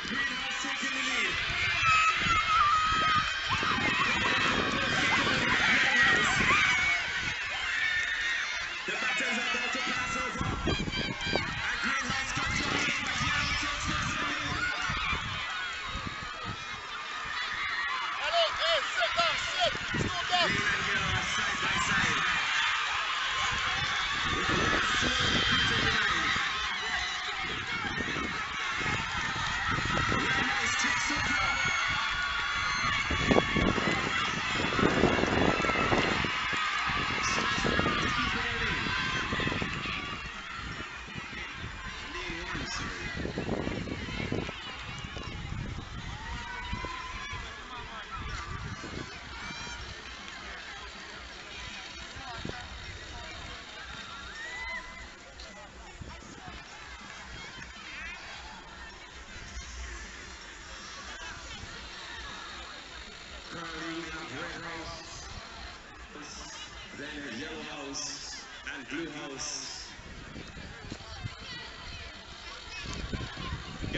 Greenhouse taking the lead.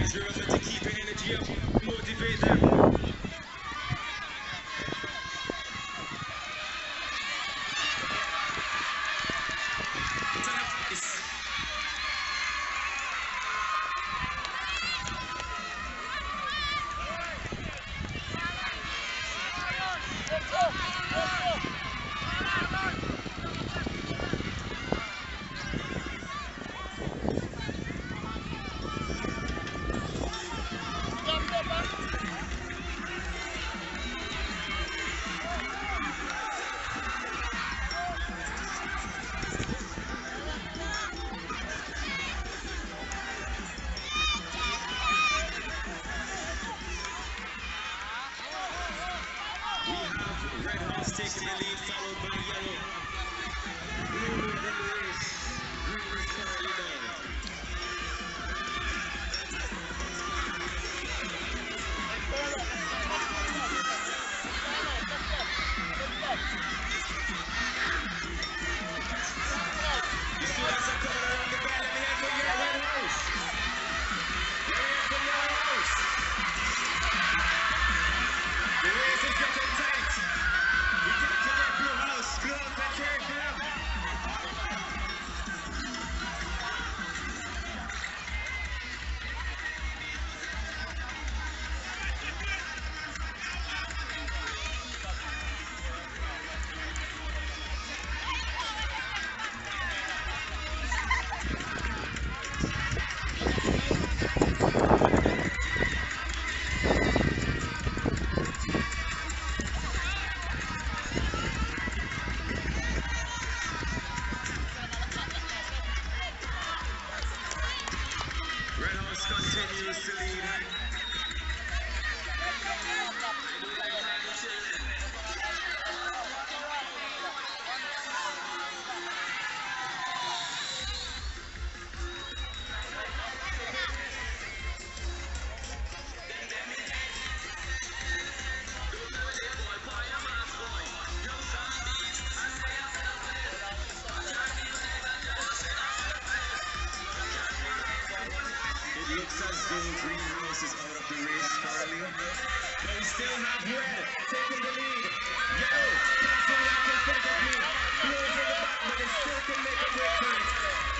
Dangerous and to keep the energy up, motivate them. Silly by Yates has been three is out of the race currently. But we still have Red taking the lead. Yellow, passing out in front of me. Blows in the back, but they still can make a break turn.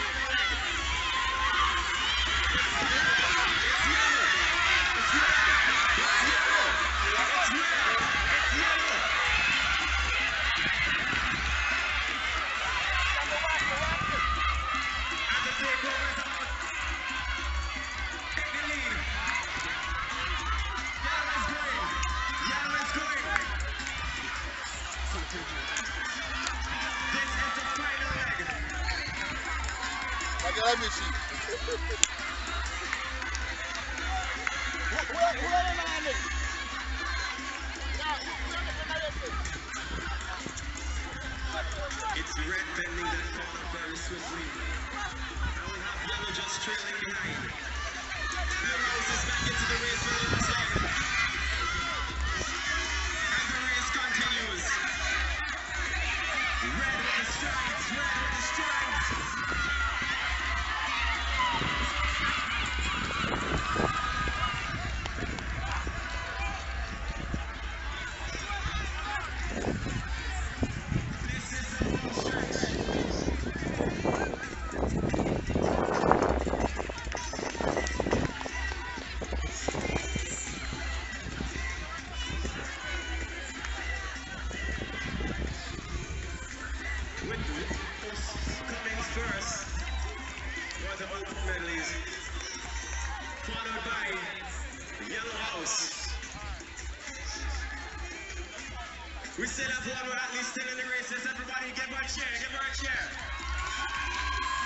man? It's red bending that corner very swiftly. And we have yellow just trailing behind. We still have one more at least still in the race. Let's everybody give her a cheer, give her a cheer.